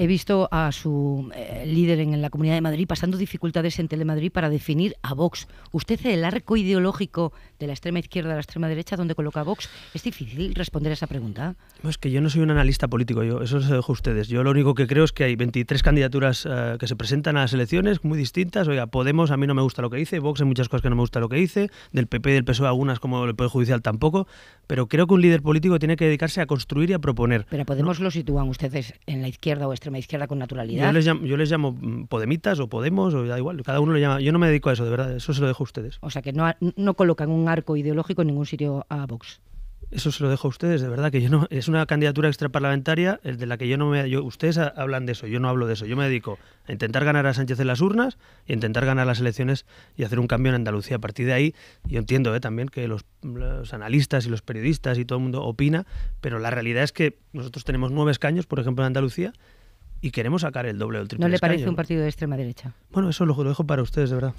He visto a su eh, líder en la Comunidad de Madrid pasando dificultades en Telemadrid para definir a Vox. ¿Usted el arco ideológico de la extrema izquierda a la extrema derecha donde coloca Vox? Es difícil responder a esa pregunta. es que yo no soy un analista político, yo eso se lo dejo a ustedes. Yo lo único que creo es que hay 23 candidaturas eh, que se presentan a las elecciones muy distintas. Oiga, Podemos a mí no me gusta lo que dice, Vox hay muchas cosas que no me gusta lo que dice, del PP y del PSOE algunas como el Poder Judicial tampoco, pero creo que un líder político tiene que dedicarse a construir y a proponer. Pero Podemos lo sitúan ustedes en la izquierda o extrema izquierda con naturalidad. Yo les llamo, yo les llamo mm, Podemitas o Podemos, o da igual, cada uno le llama. Yo no me dedico a eso, de verdad, eso se lo dejo a ustedes. O sea que no, no colocan un arco ideológico en ningún sitio a Vox. Eso se lo dejo a ustedes, de verdad, que yo no es una candidatura extraparlamentaria de la que yo no me yo, ustedes hablan de eso, yo no hablo de eso. Yo me dedico a intentar ganar a Sánchez en las urnas y a intentar ganar las elecciones y hacer un cambio en Andalucía. A partir de ahí, yo entiendo ¿eh? también que los, los, analistas y los periodistas y todo el mundo opina, pero la realidad es que nosotros tenemos nueve escaños, por ejemplo, en Andalucía, y queremos sacar el doble o el triple. ¿No le escaño. parece un partido de extrema derecha? Bueno, eso lo dejo para ustedes, de verdad.